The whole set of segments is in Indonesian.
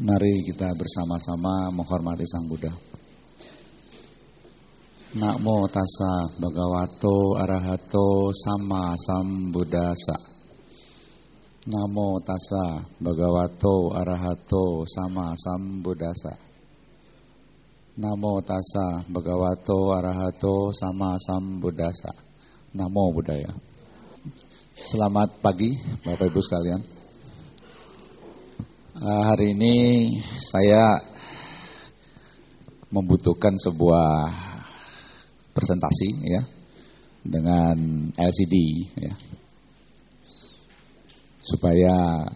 Mari kita bersama-sama menghormati Sang Buddha. Namo tassa bhagavato arahato sama sambuddhasa. Namo tassa bhagavato arahato sama sambuddhasa. Namo tassa bhagavato arahato sama sambuddhasa. Namo Buddhaya. Selamat pagi Bapak Ibu sekalian. Uh, hari ini saya membutuhkan sebuah presentasi ya dengan LCD ya. Supaya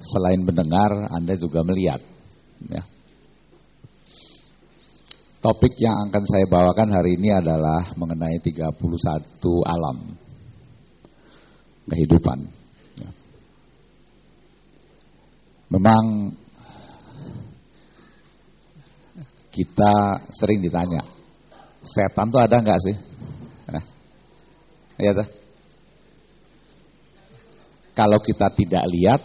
selain mendengar Anda juga melihat ya. Topik yang akan saya bawakan hari ini adalah mengenai 31 alam kehidupan. Ya. Memang kita sering ditanya, setan tuh ada nggak sih? Iya tuh. Kalau kita tidak lihat,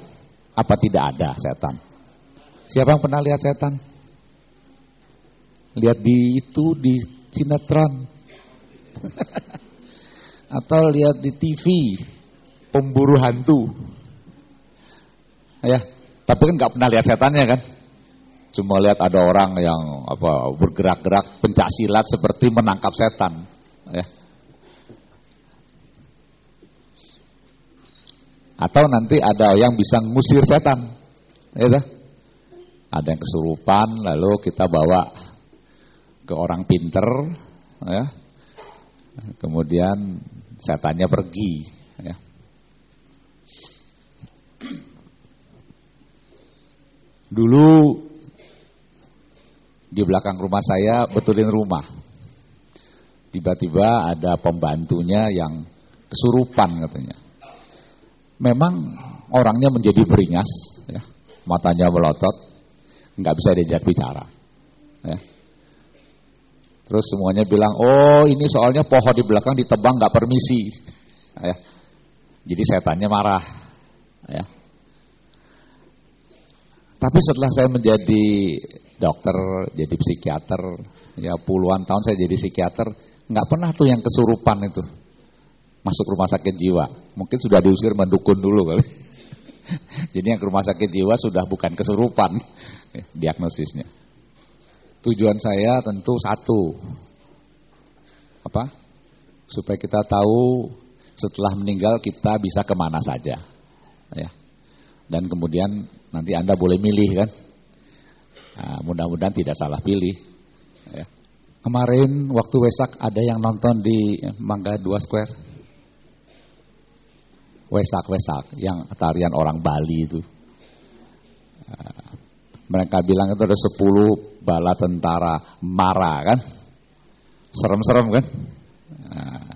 apa tidak ada setan? Siapa yang pernah lihat setan? Lihat di itu di sinetron. Atau lihat di TV pemburu hantu. Ya, tapi kan nggak pernah lihat setannya kan? Cuma lihat ada orang yang apa bergerak-gerak pencak silat seperti menangkap setan. Ya. Atau nanti ada yang bisa ngusir setan. Ya, ada yang kesurupan lalu kita bawa ke orang pinter ya. Kemudian setannya pergi ya. Dulu di belakang rumah saya betulin rumah. Tiba-tiba ada pembantunya yang kesurupan katanya. Memang orangnya menjadi beringas, ya, matanya melotot, nggak bisa diajak bicara. Ya. Terus semuanya bilang, oh ini soalnya pohon di belakang ditebang nggak permisi. Ya. Jadi setannya marah. Ya. Tapi setelah saya menjadi dokter, jadi psikiater, ya puluhan tahun saya jadi psikiater, nggak pernah tuh yang kesurupan itu masuk rumah sakit jiwa. Mungkin sudah diusir mendukun dulu kali. jadi yang ke rumah sakit jiwa sudah bukan kesurupan diagnosisnya. Tujuan saya tentu satu, apa? Supaya kita tahu setelah meninggal kita bisa ke mana saja, ya. Dan kemudian nanti anda boleh milih kan Nah, mudah-mudahan tidak salah pilih. Ya. Kemarin waktu Wesak ada yang nonton di Mangga 2 Square. Wesak-Wesak yang tarian orang Bali itu. Nah, mereka bilang itu ada 10 bala tentara Mara kan. Serem-serem kan. Nah,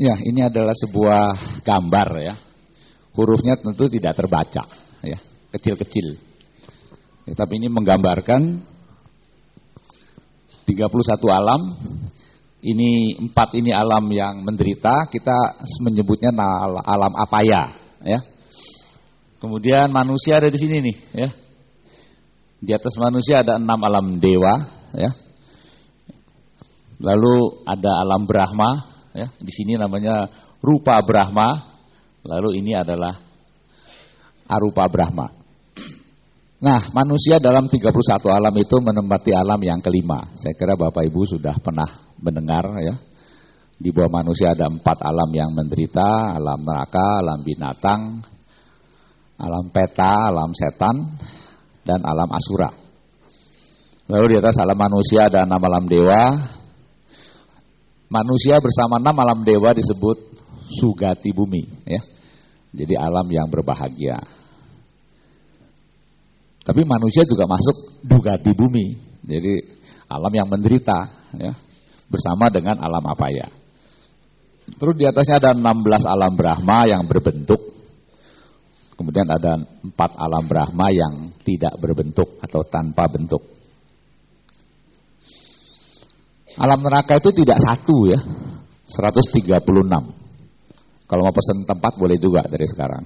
ya ini adalah sebuah gambar ya. Hurufnya tentu tidak terbaca ya, kecil-kecil. Ya, tapi ini menggambarkan 31 alam. Ini empat ini alam yang menderita, kita menyebutnya alam apaya, ya. Kemudian manusia ada di sini nih, ya. Di atas manusia ada enam alam dewa, ya. Lalu ada alam Brahma, ya. Di sini namanya rupa Brahma. Lalu ini adalah arupa Brahma. Nah, manusia dalam 31 alam itu menempati alam yang kelima. Saya kira Bapak Ibu sudah pernah mendengar ya. Di bawah manusia ada empat alam yang menderita, alam neraka, alam binatang, alam peta, alam setan, dan alam asura. Lalu di atas alam manusia ada enam alam dewa. Manusia bersama enam alam dewa disebut sugati bumi. ya. Jadi alam yang berbahagia. Tapi manusia juga masuk juga di bumi. Jadi alam yang menderita ya, bersama dengan alam apa ya. Terus di atasnya ada 16 alam Brahma yang berbentuk. Kemudian ada empat alam Brahma yang tidak berbentuk atau tanpa bentuk. Alam neraka itu tidak satu ya, 136. Kalau mau pesan tempat boleh juga dari sekarang.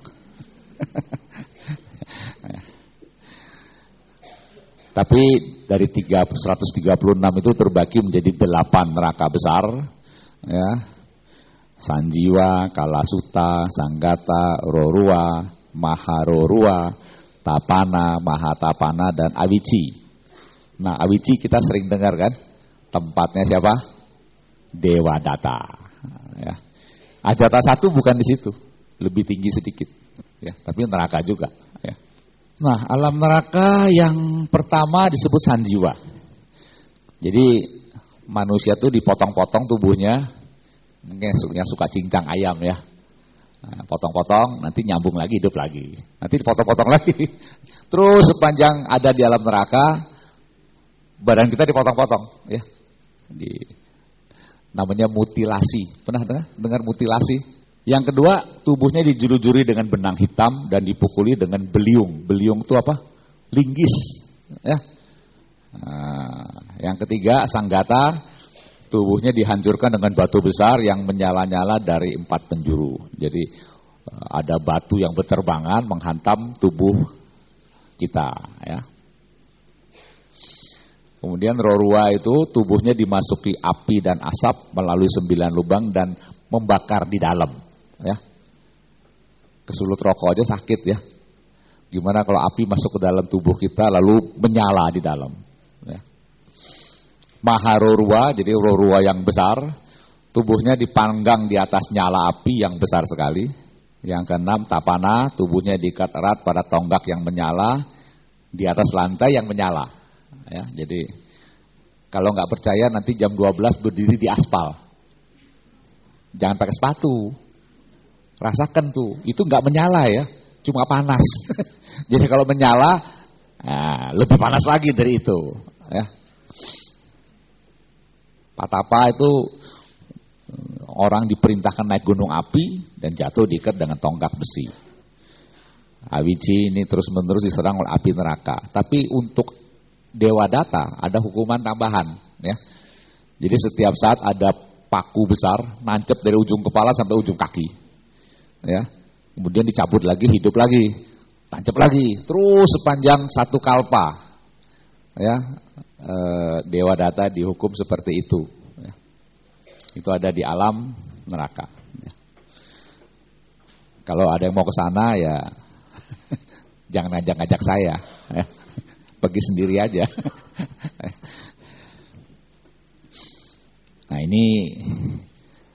Tapi dari 3, 136 itu terbagi menjadi 8 neraka besar. Ya. Sanjiwa, Kalasuta, Sanggata, Rorua, Maharorua, Tapana, Mahatapana, dan Awici. Nah Awici kita sering dengar kan? Tempatnya siapa? Dewa Data. Ya. Ajata satu bukan di situ, lebih tinggi sedikit. Ya, tapi neraka juga. Ya. Nah, alam neraka yang pertama disebut sanjiwa. Jadi manusia tuh dipotong-potong tubuhnya, mungkin suka cincang ayam ya. Nah, potong-potong, nanti nyambung lagi, hidup lagi. Nanti dipotong-potong lagi. Terus sepanjang ada di alam neraka, badan kita dipotong-potong, ya. Di namanya mutilasi. Pernah dengar, dengar mutilasi? Yang kedua, tubuhnya dijuru-juri dengan benang hitam dan dipukuli dengan beliung. Beliung itu apa? Linggis. Ya. Nah, yang ketiga, sanggata, tubuhnya dihancurkan dengan batu besar yang menyala-nyala dari empat penjuru. Jadi eh, ada batu yang berterbangan menghantam tubuh kita. Ya. Kemudian rorua itu tubuhnya dimasuki api dan asap melalui sembilan lubang dan membakar di dalam. Ya. Kesulut rokok aja sakit ya. Gimana kalau api masuk ke dalam tubuh kita lalu menyala di dalam. Ya. Maharorua, jadi rorua yang besar, tubuhnya dipanggang di atas nyala api yang besar sekali. Yang keenam, tapana, tubuhnya diikat erat pada tonggak yang menyala, di atas lantai yang menyala. Ya, jadi kalau nggak percaya nanti jam 12 berdiri di aspal. Jangan pakai sepatu. Rasakan tuh, itu nggak menyala ya, cuma panas. jadi kalau menyala, nah, lebih panas lagi dari itu. Ya. Patapa itu orang diperintahkan naik gunung api dan jatuh diikat dengan tonggak besi. Awici ini terus menerus diserang oleh api neraka. Tapi untuk dewa data ada hukuman tambahan ya. Jadi setiap saat ada paku besar nancep dari ujung kepala sampai ujung kaki. Ya. Kemudian dicabut lagi, hidup lagi. Tancap lagi, terus sepanjang satu kalpa. Ya. E, dewa data dihukum seperti itu. Ya. Itu ada di alam neraka. Ya. Kalau ada yang mau ke sana ya jangan ngajak-ngajak saya. Ya pergi sendiri aja. nah ini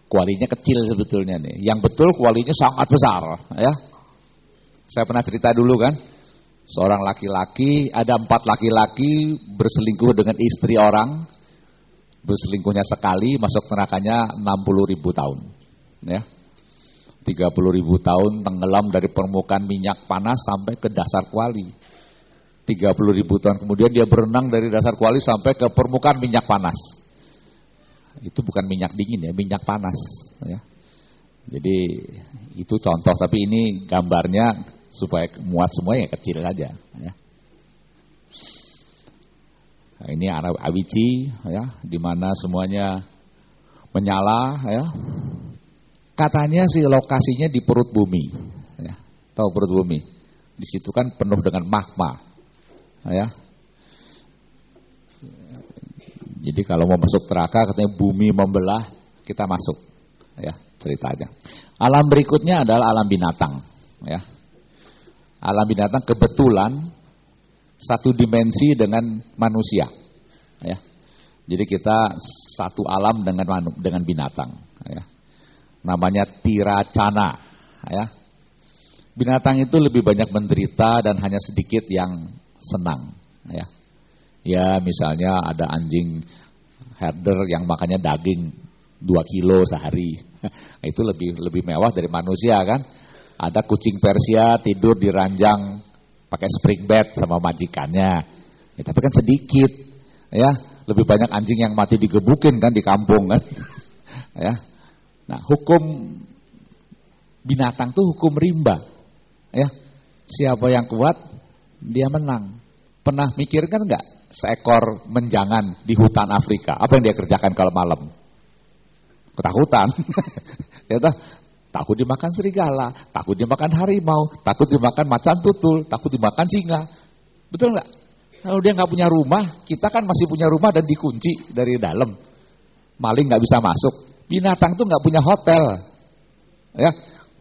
kualinya kecil sebetulnya nih. Yang betul kualinya sangat besar ya. Saya pernah cerita dulu kan, seorang laki-laki, ada empat laki-laki berselingkuh dengan istri orang, berselingkuhnya sekali, masuk nerakanya 60 ribu tahun. Ya. 30 ribu tahun tenggelam dari permukaan minyak panas sampai ke dasar kuali. 30 ribu tahun kemudian dia berenang dari dasar kuali sampai ke permukaan minyak panas. Itu bukan minyak dingin ya, minyak panas. Ya. Jadi itu contoh, tapi ini gambarnya supaya muat semua ya kecil saja. Ya. Nah, ini Arab Awici, ya, di mana semuanya menyala. Ya. Katanya sih lokasinya di perut bumi. Ya. Tahu perut bumi? Di situ kan penuh dengan magma ya. Jadi kalau mau masuk neraka katanya bumi membelah, kita masuk. Ya, ceritanya. Alam berikutnya adalah alam binatang, ya. Alam binatang kebetulan satu dimensi dengan manusia, ya. Jadi kita satu alam dengan dengan binatang, ya. Namanya tiracana, ya. Binatang itu lebih banyak menderita dan hanya sedikit yang senang ya. Ya misalnya ada anjing herder yang makannya daging 2 kilo sehari. Itu lebih lebih mewah dari manusia kan. Ada kucing Persia tidur di ranjang pakai spring bed sama majikannya. Ya, tapi kan sedikit ya. Lebih banyak anjing yang mati digebukin kan di kampung kan. ya. Nah, hukum binatang tuh hukum rimba. Ya. Siapa yang kuat dia menang. Pernah mikirkan nggak seekor menjangan di hutan Afrika? Apa yang dia kerjakan kalau malam? Ketakutan. ya tak? Takut dimakan serigala, takut dimakan harimau, takut dimakan macan tutul, takut dimakan singa. Betul nggak? Kalau dia nggak punya rumah, kita kan masih punya rumah dan dikunci dari dalam. Maling nggak bisa masuk. Binatang tuh nggak punya hotel. Ya,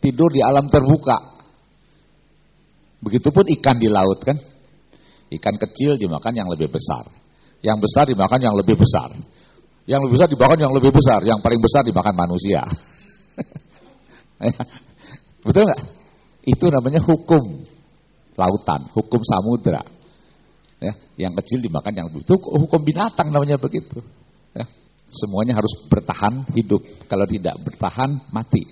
tidur di alam terbuka. Begitupun ikan di laut kan. Ikan kecil dimakan yang lebih besar. Yang besar dimakan yang lebih besar. Yang lebih besar dimakan yang lebih besar. Yang paling besar dimakan manusia. Ya. Betul nggak? Itu namanya hukum lautan, hukum samudra. Ya, yang kecil dimakan yang itu hukum binatang namanya begitu. Ya, semuanya harus bertahan hidup. Kalau tidak bertahan mati.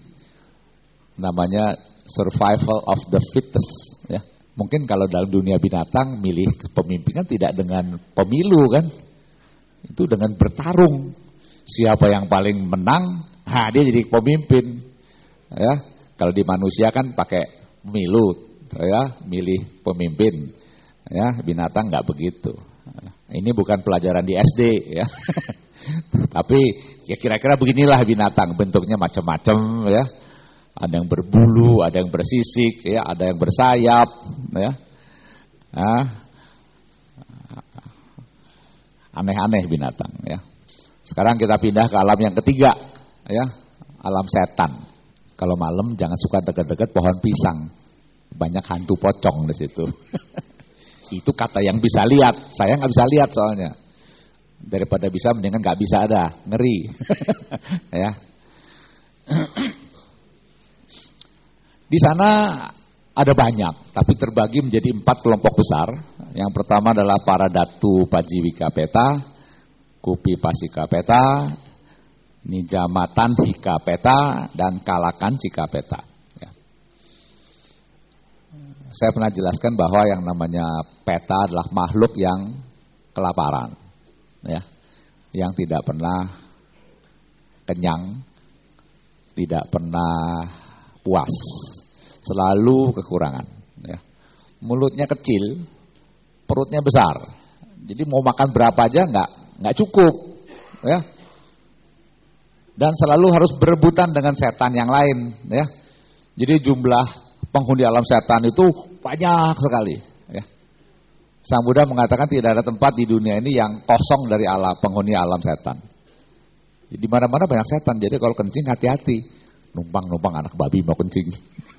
Namanya survival of the fittest. Mungkin kalau dalam dunia binatang milih pemimpin kan tidak dengan pemilu kan, itu dengan bertarung. Siapa yang paling menang, ha dia jadi pemimpin. Ya, kalau di manusia kan pakai pemilu, ya, milih pemimpin. Ya, binatang nggak begitu. Ini bukan pelajaran di SD ya. Tapi ya kira-kira beginilah binatang, bentuknya macam-macam ya. Ada yang berbulu, ada yang bersisik, ya, ada yang bersayap, ya. Aneh-aneh binatang ya. Sekarang kita pindah ke alam yang ketiga ya, alam setan. Kalau malam jangan suka dekat-dekat pohon pisang. Banyak hantu pocong di situ. Itu kata yang bisa lihat, saya nggak bisa lihat soalnya. Daripada bisa mendingan nggak bisa ada, ngeri. ya. Di sana ada banyak, tapi terbagi menjadi empat kelompok besar. Yang pertama adalah para datu pajiwika peta, kupi pasika peta, nijamatan hika peta, dan kalakan cika peta. Saya pernah jelaskan bahwa yang namanya peta adalah makhluk yang kelaparan, ya, yang tidak pernah kenyang, tidak pernah puas, selalu kekurangan. Ya. Mulutnya kecil, perutnya besar, jadi mau makan berapa aja nggak nggak cukup, ya. Dan selalu harus berebutan dengan setan yang lain, ya. Jadi jumlah penghuni alam setan itu banyak sekali. Ya. Sang Buddha mengatakan tidak ada tempat di dunia ini yang kosong dari alam penghuni alam setan. Di mana-mana banyak setan, jadi kalau kencing hati-hati. Numpang-numpang anak babi mau kencing.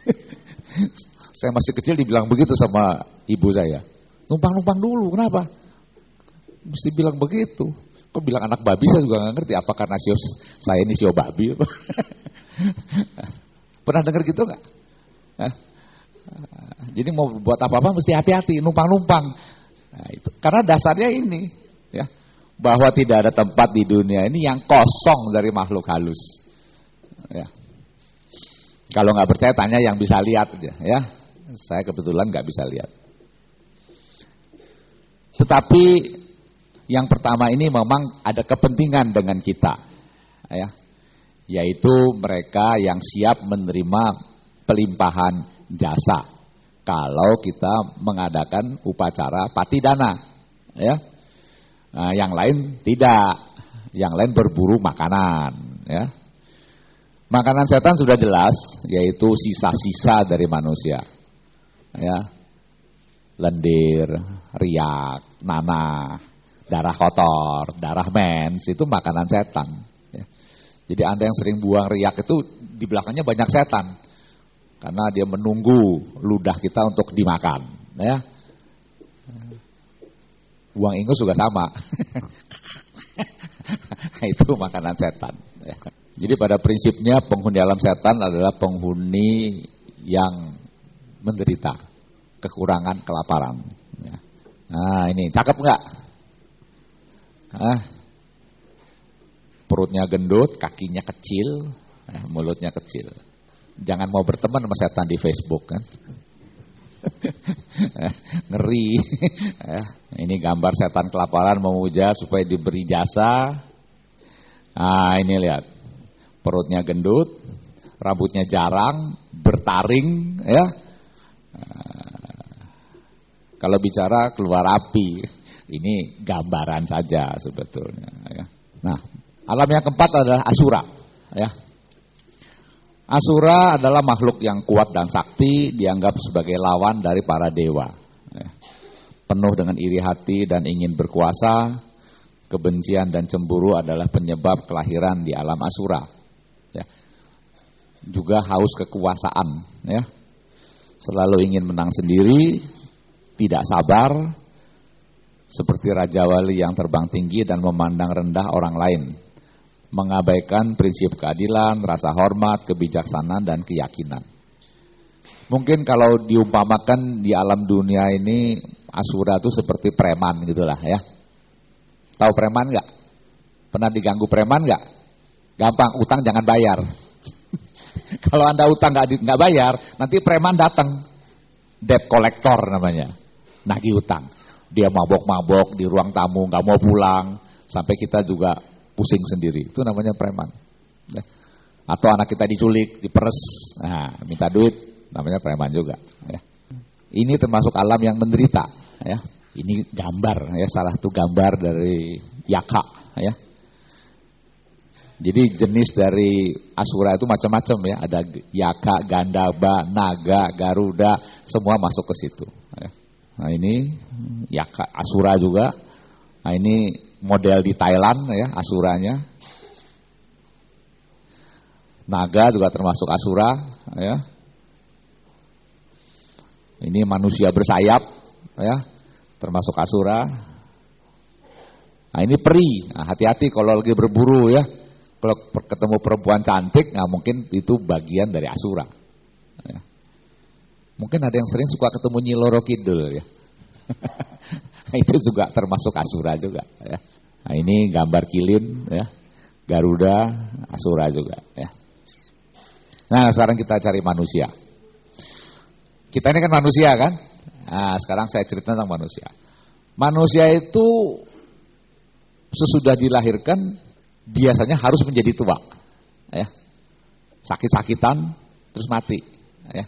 saya masih kecil dibilang begitu sama ibu saya. Numpang-numpang dulu, kenapa? Mesti bilang begitu. Kok bilang anak babi saya juga nggak ngerti. Apa karena saya ini sio babi? Pernah dengar gitu nggak? Jadi mau buat apa-apa mesti hati-hati, numpang-numpang. Nah, itu karena dasarnya ini, ya, bahwa tidak ada tempat di dunia ini yang kosong dari makhluk halus. Ya. Kalau nggak percaya tanya yang bisa lihat aja, ya. Saya kebetulan nggak bisa lihat. Tetapi yang pertama ini memang ada kepentingan dengan kita, ya, yaitu mereka yang siap menerima pelimpahan jasa kalau kita mengadakan upacara patidana ya nah, yang lain tidak yang lain berburu makanan ya makanan setan sudah jelas yaitu sisa-sisa dari manusia ya lendir riak nanah darah kotor darah mens itu makanan setan ya. jadi anda yang sering buang riak itu di belakangnya banyak setan karena dia menunggu ludah kita untuk dimakan, ya. Buang ingus juga sama. Itu makanan setan. Ya. Jadi pada prinsipnya penghuni alam setan adalah penghuni yang menderita kekurangan kelaparan. Ya. Nah ini cakep nggak? Ah, perutnya gendut, kakinya kecil, eh, mulutnya kecil. Jangan mau berteman sama setan di Facebook kan. Ngeri. Eh, ini gambar setan kelaparan memuja supaya diberi jasa. Ah ini lihat. Perutnya gendut, rambutnya jarang, bertaring ya. Ah, kalau bicara keluar api, ini gambaran saja sebetulnya. Ya. Nah, alam yang keempat adalah asura. Ya, Asura adalah makhluk yang kuat dan sakti, dianggap sebagai lawan dari para dewa. Ya. penuh dengan iri hati dan ingin berkuasa, kebencian dan cemburu adalah penyebab kelahiran di alam asura. Juga haus kekuasaan, ya. Selalu ingin menang sendiri, tidak sabar, seperti Raja Wali yang terbang tinggi dan memandang rendah orang lain. Mengabaikan prinsip keadilan, rasa hormat, kebijaksanaan, dan keyakinan. Mungkin kalau diumpamakan di alam dunia ini Asura itu seperti preman gitulah ya. Tahu preman nggak? Pernah diganggu preman nggak? Gampang, utang jangan bayar. Kalau anda utang nggak nggak bayar, nanti preman datang, debt collector namanya, nagih utang. Dia mabok-mabok di ruang tamu, nggak mau pulang, sampai kita juga pusing sendiri. Itu namanya preman. Ya. Atau anak kita diculik, diperes, nah, minta duit, namanya preman juga. Ya. Ini termasuk alam yang menderita. Ya. Ini gambar, ya salah satu gambar dari Yaka. Ya. Jadi jenis dari Asura itu macam-macam ya. Ada Yaka, Gandaba, Naga, Garuda, semua masuk ke situ. Ya. Nah ini Yaka, Asura juga. Nah ini model di Thailand ya, Asuranya. Naga juga termasuk Asura, ya. Ini manusia bersayap, ya, termasuk asura. Nah ini peri, nah, hati-hati nah, kalau lagi berburu ya, kalau ketemu perempuan cantik, nah mungkin itu bagian dari asura. Ya. Mungkin ada yang sering suka ketemu Nyiloro Kidul ya. Itu juga termasuk asura juga ya. Nah ini gambar kilin ya, Garuda, asura juga ya. Nah sekarang kita cari manusia. Kita ini kan manusia kan? Nah, sekarang saya cerita tentang manusia. Manusia itu sesudah dilahirkan biasanya harus menjadi tua. Ya. Sakit-sakitan terus mati, ya.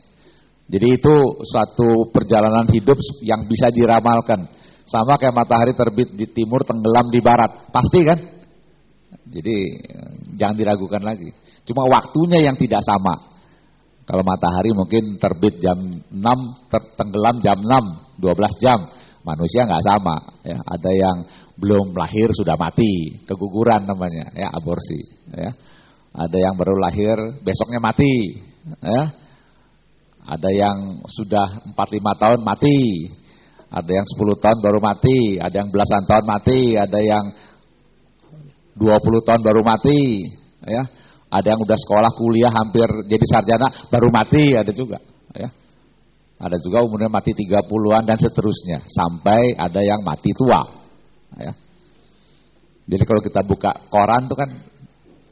Jadi itu suatu perjalanan hidup yang bisa diramalkan. Sama kayak matahari terbit di timur, tenggelam di barat. Pasti kan? Jadi jangan diragukan lagi. Cuma waktunya yang tidak sama. Kalau matahari mungkin terbit jam 6, tenggelam jam 6, 12 jam. Manusia nggak sama, ya. Ada yang belum lahir sudah mati, keguguran namanya, ya aborsi, ya. Ada yang baru lahir besoknya mati, ya. Ada yang sudah 45 tahun mati. Ada yang 10 tahun baru mati, ada yang belasan tahun mati, ada yang 20 tahun baru mati, ya ada yang udah sekolah kuliah hampir jadi sarjana baru mati ada juga ya. Ada juga umurnya mati 30-an dan seterusnya sampai ada yang mati tua ya. Jadi kalau kita buka koran tuh kan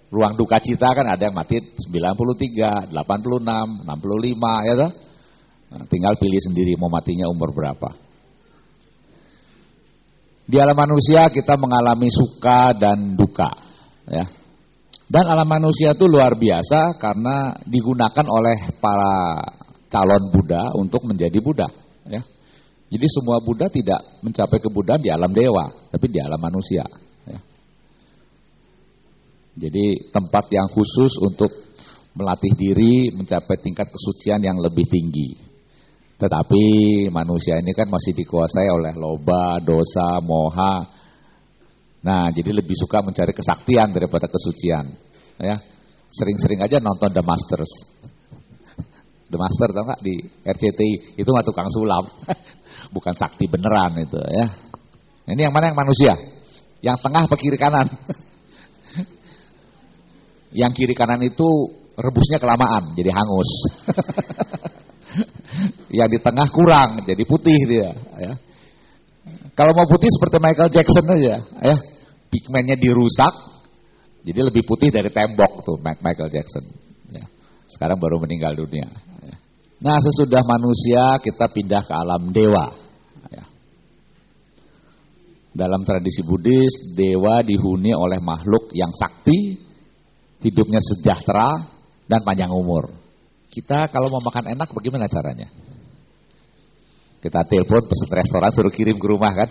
ruang duka cita kan ada yang mati 93, 86, 65 ya toh. Nah, tinggal pilih sendiri mau matinya umur berapa. Di alam manusia kita mengalami suka dan duka ya. Dan alam manusia itu luar biasa karena digunakan oleh para calon Buddha untuk menjadi Buddha. Ya. Jadi semua Buddha tidak mencapai kebudaan di alam dewa, tapi di alam manusia. Ya. Jadi tempat yang khusus untuk melatih diri mencapai tingkat kesucian yang lebih tinggi. Tetapi manusia ini kan masih dikuasai oleh loba, dosa, moha, Nah, jadi lebih suka mencari kesaktian daripada kesucian. Ya, sering-sering aja nonton The Masters. The Master tau gak di RCTI itu mah tukang sulap, bukan sakti beneran itu ya. Ini yang mana yang manusia? Yang tengah apa kiri kanan? yang kiri kanan itu rebusnya kelamaan, jadi hangus. yang di tengah kurang, jadi putih dia. Ya. Kalau mau putih seperti Michael Jackson aja, ya pigmennya dirusak, jadi lebih putih dari tembok tuh Michael Jackson. Ya. Sekarang baru meninggal dunia. Nah sesudah manusia kita pindah ke alam dewa. Ya. Dalam tradisi Buddhis, dewa dihuni oleh makhluk yang sakti, hidupnya sejahtera, dan panjang umur. Kita kalau mau makan enak bagaimana caranya? Kita telepon pesen restoran suruh kirim ke rumah kan?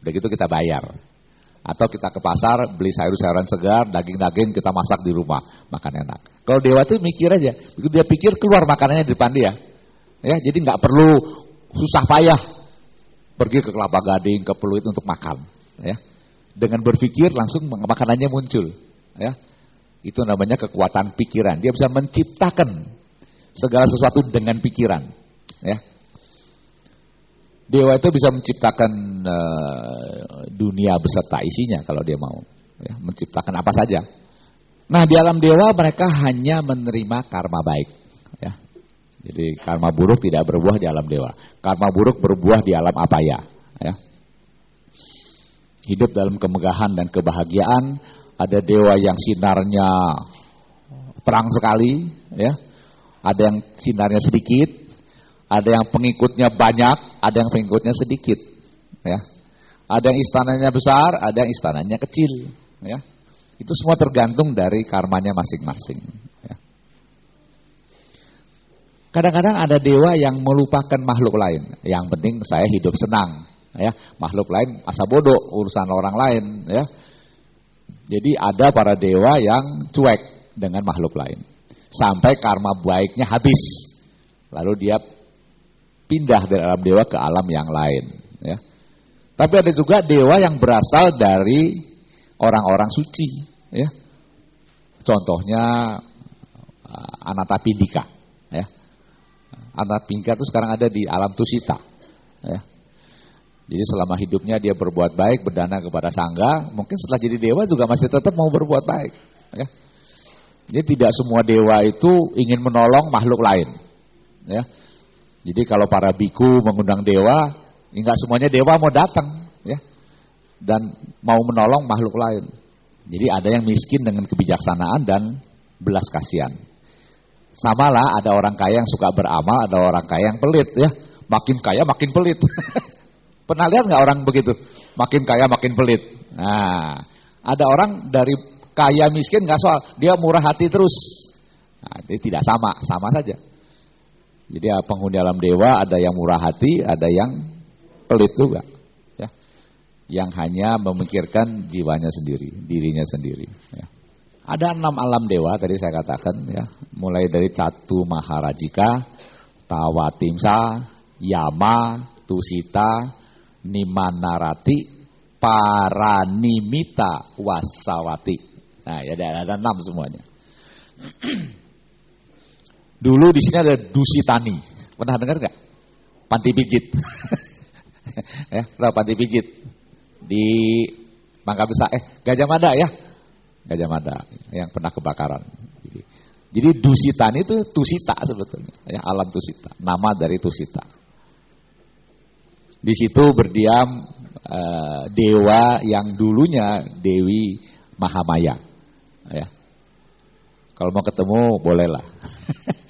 Udah gitu kita bayar. Atau kita ke pasar beli sayur-sayuran segar, daging-daging kita masak di rumah, makan enak. Kalau dewa itu mikir aja, dia pikir keluar makanannya di depan dia. Ya, jadi nggak perlu susah payah pergi ke kelapa gading, ke peluit untuk makan, ya. Dengan berpikir langsung makanannya muncul, ya. Itu namanya kekuatan pikiran. Dia bisa menciptakan segala sesuatu dengan pikiran, ya. Dewa itu bisa menciptakan uh, dunia beserta isinya kalau dia mau, ya, menciptakan apa saja. Nah, di alam dewa mereka hanya menerima karma baik, ya. Jadi karma buruk tidak berbuah di alam dewa. Karma buruk berbuah di alam apa ya? ya. Hidup dalam kemegahan dan kebahagiaan. Ada dewa yang sinarnya terang sekali, ya. Ada yang sinarnya sedikit, ada yang pengikutnya banyak, ada yang pengikutnya sedikit, ya. Ada yang istananya besar, ada yang istananya kecil, ya. Itu semua tergantung dari karmanya masing-masing. Kadang-kadang ada dewa yang melupakan makhluk lain. Yang penting saya hidup senang, ya. Makhluk lain asa bodoh urusan orang lain, ya. Jadi ada para dewa yang cuek dengan makhluk lain. Sampai karma baiknya habis. Lalu dia pindah dari alam dewa ke alam yang lain, ya. Tapi ada juga dewa yang berasal dari orang-orang suci, ya. Contohnya uh, Anatapindika, ya anak pingka itu sekarang ada di alam tusita. Ya. Jadi selama hidupnya dia berbuat baik, berdana kepada sangga, mungkin setelah jadi dewa juga masih tetap mau berbuat baik. Ya. Jadi tidak semua dewa itu ingin menolong makhluk lain. Ya. Jadi kalau para biku mengundang dewa, enggak semuanya dewa mau datang, ya, dan mau menolong makhluk lain. Jadi ada yang miskin dengan kebijaksanaan dan belas kasihan. Samalah ada orang kaya yang suka beramal, ada orang kaya yang pelit ya. Makin kaya makin pelit. Pernah lihat nggak orang begitu? Makin kaya makin pelit. Nah, ada orang dari kaya miskin nggak soal, dia murah hati terus. Nah, ini tidak sama, sama saja. Jadi ya, penghuni alam dewa ada yang murah hati, ada yang pelit juga. Ya. Yang hanya memikirkan jiwanya sendiri, dirinya sendiri. Ya. Ada enam alam dewa tadi saya katakan ya, mulai dari Catu Maharajika, Tawatimsa, Yama, Tusita, Nimanarati, Paranimita, Wasawati. Nah, ya ada, ada enam semuanya. Dulu di sini ada Dusitani. Pernah dengar nggak? Panti pijit. ya, panti pijit di Mangga Besar. Eh, Gajah Mada ya. Gajah Mada yang pernah kebakaran. Jadi, jadi Dusitan itu Tusita sebetulnya, ya, alam Tusita, nama dari Tusita. Di situ berdiam uh, dewa yang dulunya Dewi Mahamaya. Ya. Kalau mau ketemu bolehlah.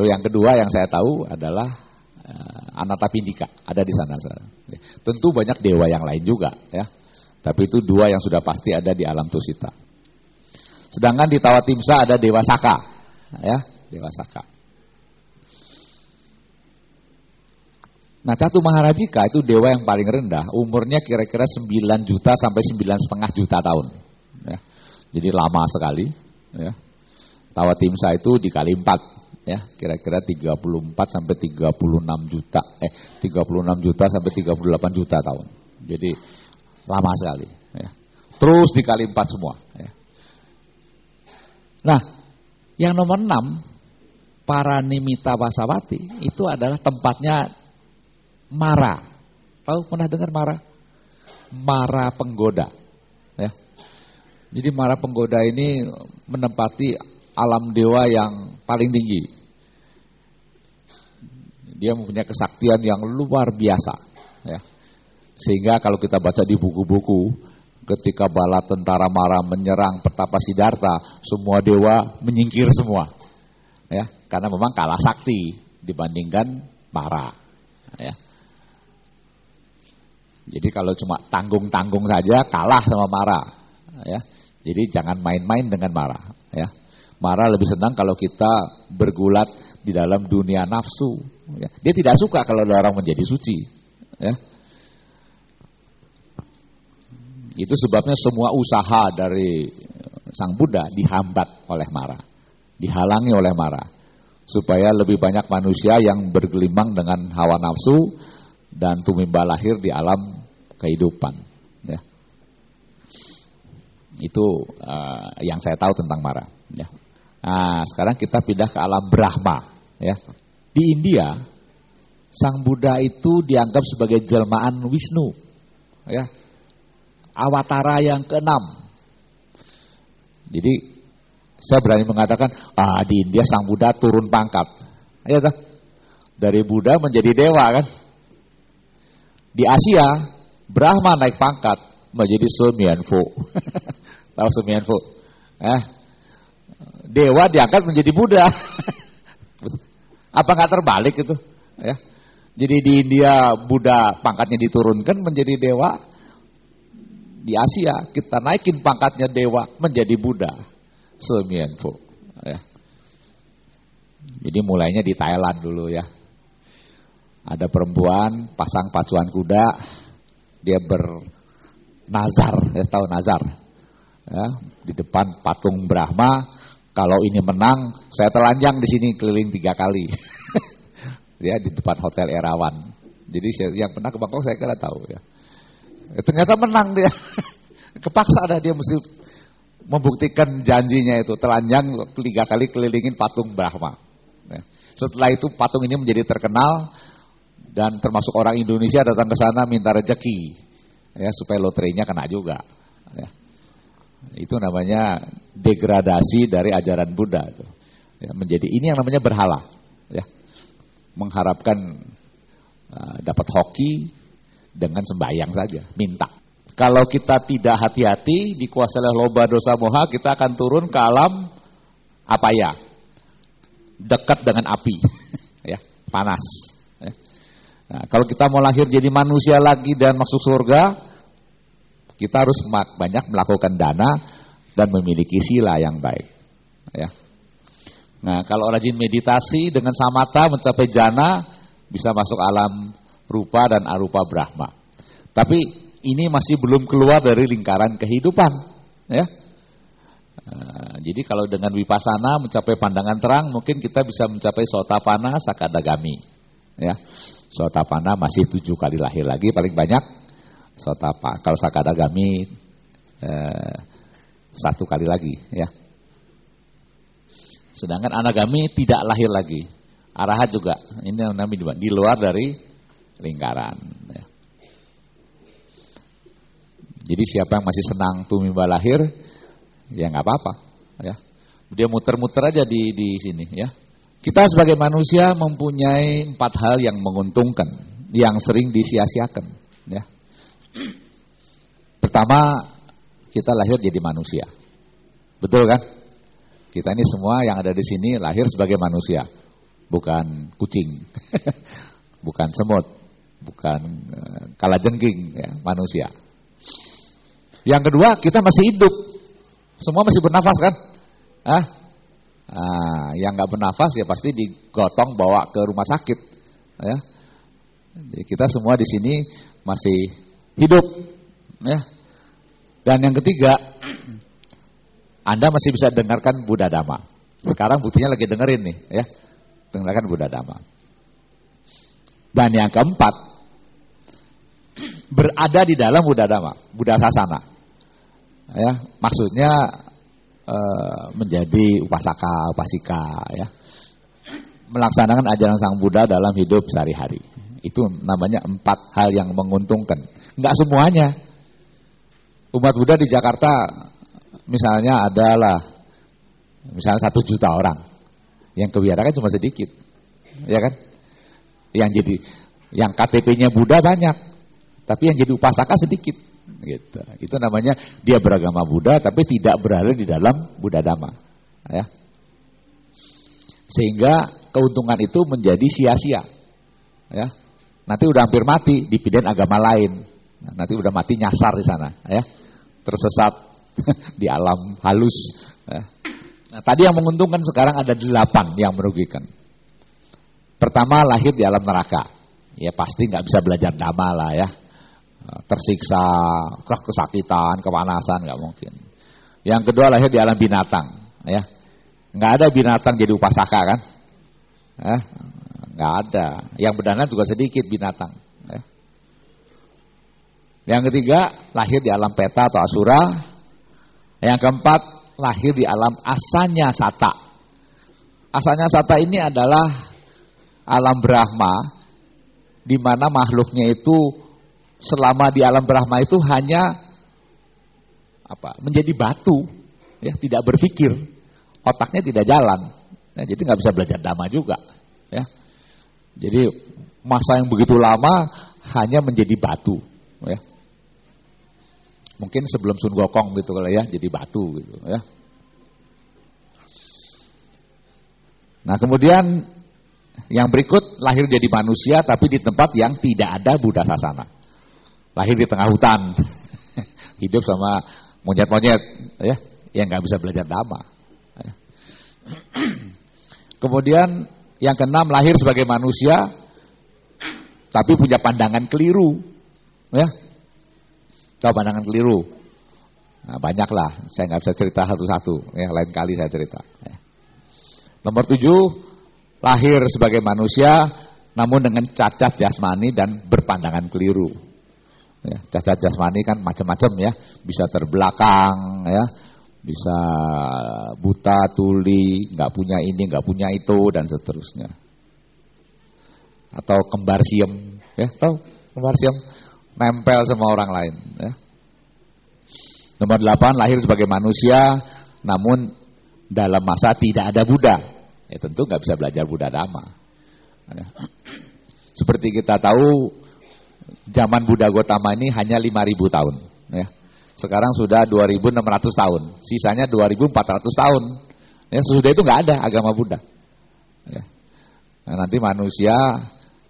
Uh, yang kedua yang saya tahu adalah uh, Anatapindika, ada di sana. Ya. Tentu banyak dewa yang lain juga, ya. Tapi itu dua yang sudah pasti ada di alam Tusita. Sedangkan di Tawatimsa ada Dewa Saka. Ya, Dewa Saka. Nah Catu Maharajika itu dewa yang paling rendah, umurnya kira-kira 9 juta sampai 9 setengah juta tahun. Ya. Jadi lama sekali. Ya. Tawatimsa itu dikali 4, ya kira-kira 34 sampai 36 juta, eh 36 juta sampai 38 juta tahun. Jadi Lama sekali. Ya. Terus dikali empat semua. Ya. Nah, yang nomor enam, para nimita wasawati, itu adalah tempatnya Mara. Tahu pernah dengar Mara? Mara penggoda. Ya. Jadi Mara penggoda ini menempati alam dewa yang paling tinggi. Dia mempunyai kesaktian yang luar biasa. Ya. Sehingga kalau kita baca di buku-buku, ketika bala tentara Mara menyerang Petapa Sidarta, semua dewa menyingkir semua. Ya, karena memang kalah sakti dibandingkan Mara. Ya. Jadi kalau cuma tanggung-tanggung saja kalah sama Mara. Ya. Jadi jangan main-main dengan Mara. Ya. Mara lebih senang kalau kita bergulat di dalam dunia nafsu. Ya. Dia tidak suka kalau ada orang menjadi suci. Ya. Itu sebabnya semua usaha dari Sang Buddha dihambat oleh Mara. Dihalangi oleh Mara. supaya lebih banyak manusia yang bergelimang dengan hawa nafsu dan tumimba lahir di alam kehidupan. Ya. Itu uh, yang saya tahu tentang Mara. Ya. Nah, sekarang kita pindah ke alam Brahma. Ya. Di India, Sang Buddha itu dianggap sebagai jelmaan Wisnu. Ya. Awatara yang keenam. Jadi saya berani mengatakan, ah di India Sang Buddha turun pangkat. Ya toh? Dari Buddha menjadi dewa kan. Di Asia, Brahma naik pangkat menjadi Sumianfu. Tahu Sumianfu? Eh, dewa diangkat menjadi Buddha. Apa nggak terbalik itu? Ya. Jadi di India Buddha pangkatnya diturunkan menjadi dewa. Di Asia kita naikin pangkatnya dewa menjadi Buddha. Sumianfu. Ya. Jadi mulainya di Thailand dulu ya. Ada perempuan pasang pacuan kuda, dia bernazar, ya tahu nazar. Ya, di depan patung Brahma, kalau ini menang, saya telanjang di sini keliling tiga kali. ya di depan hotel Erawan. Jadi yang pernah ke Bangkok saya kira tahu ya. ya ternyata menang dia. Kepaksa ada dia mesti membuktikan janjinya itu telanjang tiga kali kelilingin patung Brahma. Ya. Setelah itu patung ini menjadi terkenal dan termasuk orang Indonesia datang ke sana minta rezeki ya supaya loterinya kena juga ya. Itu namanya degradasi dari ajaran Buddha itu. Ya, menjadi ini yang namanya berhala ya. Mengharapkan uh, dapat hoki dengan sembahyang saja minta. Kalau kita tidak hati-hati dikuasai oleh loba dosa moha kita akan turun ke alam apa ya? Dekat dengan api ya panas Nah, kalau kita mau lahir jadi manusia lagi dan masuk surga, kita harus banyak melakukan dana dan memiliki sila yang baik. Ya. Nah, kalau rajin meditasi dengan samata mencapai jana, bisa masuk alam rupa dan arupa Brahma. Tapi ini masih belum keluar dari lingkaran kehidupan. Ya. Nah, jadi kalau dengan wipasana mencapai pandangan terang, mungkin kita bisa mencapai sotapana sakadagami. Ya. Sotapana masih tujuh kali lahir lagi paling banyak. Sotapa kalau Sakadagami eh, satu kali lagi ya. Sedangkan Anagami tidak lahir lagi. Arahat juga ini namanya di luar dari lingkaran. Ya. Jadi siapa yang masih senang tumimba lahir, ya nggak apa-apa, ya. Dia muter-muter aja di di sini, ya. Kita sebagai manusia mempunyai empat hal yang menguntungkan, yang sering disia-siakan. Ya. Pertama, kita lahir jadi manusia. Betul kan? Kita ini semua yang ada di sini lahir sebagai manusia, bukan kucing, bukan semut, bukan uh, kalajengking, ya, manusia. Yang kedua, kita masih hidup. Semua masih bernafas kan? Ah, Nah, yang nggak bernafas ya pasti digotong bawa ke rumah sakit. Ya. Jadi kita semua di sini masih hidup. Ya. Dan yang ketiga, Anda masih bisa dengarkan Buddha Dhamma. Sekarang buktinya lagi dengerin nih, ya. Dengarkan Buddha Dhamma. Dan yang keempat, berada di dalam Buddha Dhamma, Buddha Sasana. Ya, maksudnya Eh, menjadi upasaka, upasika ya. Melaksanakan ajaran Sang Buddha dalam hidup sehari-hari. Itu namanya empat hal yang menguntungkan. Enggak semuanya. Umat Buddha di Jakarta misalnya adalah misalnya satu juta orang. Yang kebiarakan cuma sedikit. Ya kan? Yang jadi yang KTP-nya Buddha banyak, tapi yang jadi upasaka sedikit. Gitu. Itu namanya dia beragama Buddha tapi tidak berada di dalam Buddha Dhamma. Ya. Sehingga keuntungan itu menjadi sia-sia. Ya. Nanti udah hampir mati dipindahin agama lain. Nah, nanti udah mati nyasar di sana, ya. Tersesat di alam halus. Ya. Nah, tadi yang menguntungkan sekarang ada delapan yang merugikan. Pertama lahir di alam neraka. Ya pasti nggak bisa belajar dhamma lah ya tersiksa, kesakitan, kepanasan nggak mungkin. Yang kedua lahir di alam binatang, ya. Nggak ada binatang jadi upasaka kan? Eh, nggak ada. Yang berdana juga sedikit binatang. Ya. Yang ketiga, lahir di alam peta atau asura. Yang keempat, lahir di alam asanya sata. Asanya sata ini adalah alam Brahma, di mana makhluknya itu selama di alam Brahma itu hanya apa? Menjadi batu, ya tidak berpikir, otaknya tidak jalan, ya, jadi nggak bisa belajar dhamma juga, ya. Jadi masa yang begitu lama hanya menjadi batu, ya. Mungkin sebelum Sun Gokong gitu kalau ya, jadi batu gitu ya. Nah kemudian yang berikut lahir jadi manusia tapi di tempat yang tidak ada Buddha Sasana. Lahir di tengah hutan. Hidup sama monyet-monyet ya yang nggak bisa belajar dhamma. Ya. Kemudian yang keenam lahir sebagai manusia tapi punya pandangan keliru. Ya. Tahu pandangan keliru? Nah, banyak lah, saya nggak bisa cerita satu-satu. Ya, lain kali saya cerita. Ya. Nomor tujuh, lahir sebagai manusia, namun dengan cacat jasmani dan berpandangan keliru. Ya, cacat jasmani kan macam-macam ya, bisa terbelakang, ya, bisa buta, tuli, nggak punya ini, nggak punya itu, dan seterusnya. Atau kembar siem, ya, tahu kembar siem? nempel sama orang lain. Ya. Nomor delapan, lahir sebagai manusia, namun dalam masa tidak ada Buddha. Ya tentu nggak bisa belajar Buddha Dhamma. Ya. Seperti kita tahu, zaman Buddha Gotama ini hanya 5000 tahun. Ya. Sekarang sudah 2600 tahun, sisanya 2400 tahun. Ya, sesudah itu nggak ada agama Buddha. Ya. Nah, nanti manusia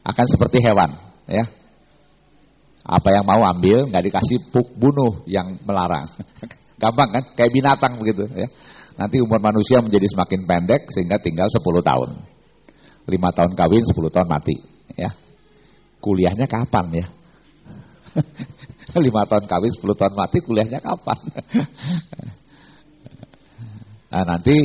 akan seperti hewan, ya apa yang mau ambil, nggak dikasih puk bunuh yang melarang. Gampang kan? Kayak binatang begitu ya. Nanti umur manusia menjadi semakin pendek sehingga tinggal 10 tahun. 5 tahun kawin, 10 tahun mati, ya. Kuliahnya kapan ya? 5 tahun kawin, 10 tahun mati, kuliahnya kapan? nah, nanti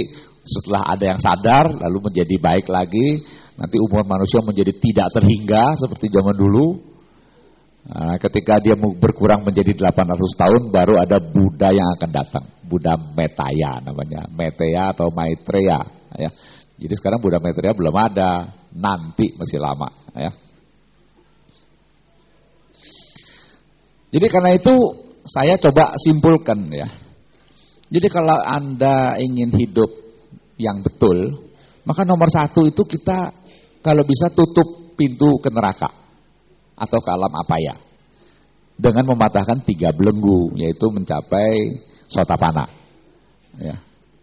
setelah ada yang sadar lalu menjadi baik lagi, nanti umur manusia menjadi tidak terhingga seperti zaman dulu Nah, ketika dia berkurang menjadi 800 tahun baru ada Buddha yang akan datang. Buddha Metaya namanya, Meteya atau Maitreya ya. Jadi sekarang Buddha Maitreya belum ada, nanti masih lama ya. Jadi karena itu saya coba simpulkan ya. Jadi kalau Anda ingin hidup yang betul, maka nomor satu itu kita kalau bisa tutup pintu ke neraka atau ke alam apa ya. Dengan mematahkan tiga belenggu yaitu mencapai sotapana ya.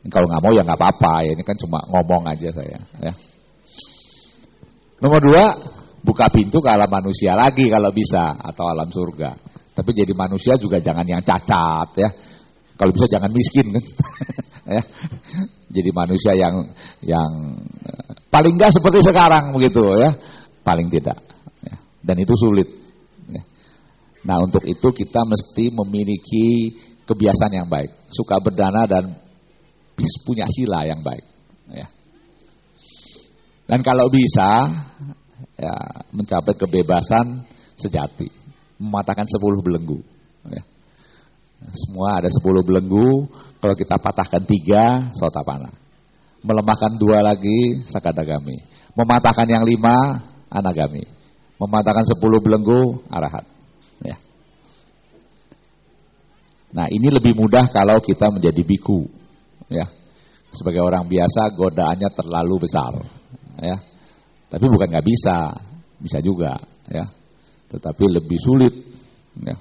Kalau nggak mau ya nggak apa-apa ya ini kan cuma ngomong aja saya ya. Nomor dua buka pintu ke alam manusia lagi kalau bisa atau alam surga tapi jadi manusia juga jangan yang cacat ya kalau bisa jangan miskin kan ya jadi manusia yang yang paling nggak seperti sekarang begitu ya paling tidak dan itu sulit. Ya. Nah untuk itu kita mesti memiliki kebiasaan yang baik, suka berdana dan punya sila yang baik. Ya. Dan kalau bisa ya, mencapai kebebasan sejati, mematahkan sepuluh belenggu. Ya. Semua ada sepuluh belenggu, kalau kita patahkan tiga, sotapana. Melemahkan dua lagi, sakadagami. Mematahkan yang lima, anagami mematahkan sepuluh belenggu arahat. Ya. Nah ini lebih mudah kalau kita menjadi biku. Ya. Sebagai orang biasa godaannya terlalu besar. Ya. Tapi bukan nggak bisa, bisa juga. Ya. Tetapi lebih sulit. Ya.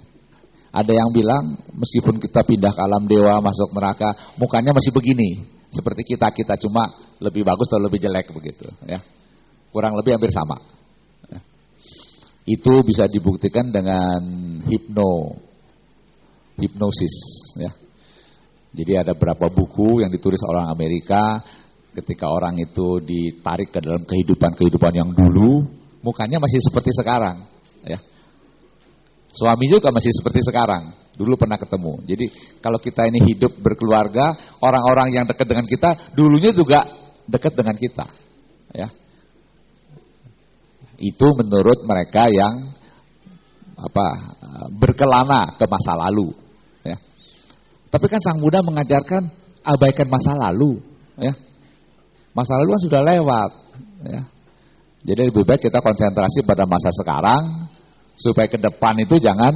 Ada yang bilang meskipun kita pindah ke alam dewa masuk neraka, mukanya masih begini, seperti kita kita cuma lebih bagus atau lebih jelek begitu. Ya. Kurang lebih hampir sama. Itu bisa dibuktikan dengan hipno, hipnosis. Ya. Jadi ada beberapa buku yang ditulis orang Amerika, ketika orang itu ditarik ke dalam kehidupan-kehidupan yang dulu, mukanya masih seperti sekarang. Ya. Suami juga masih seperti sekarang. Dulu pernah ketemu. Jadi kalau kita ini hidup berkeluarga, orang-orang yang dekat dengan kita, dulunya juga dekat dengan kita. Ya. Itu menurut mereka yang apa berkelana ke masa lalu. Ya. Tapi kan Sang Buddha mengajarkan abaikan masa lalu. Ya. Masa lalu kan sudah lewat. Ya. Jadi lebih baik kita konsentrasi pada masa sekarang supaya ke depan itu jangan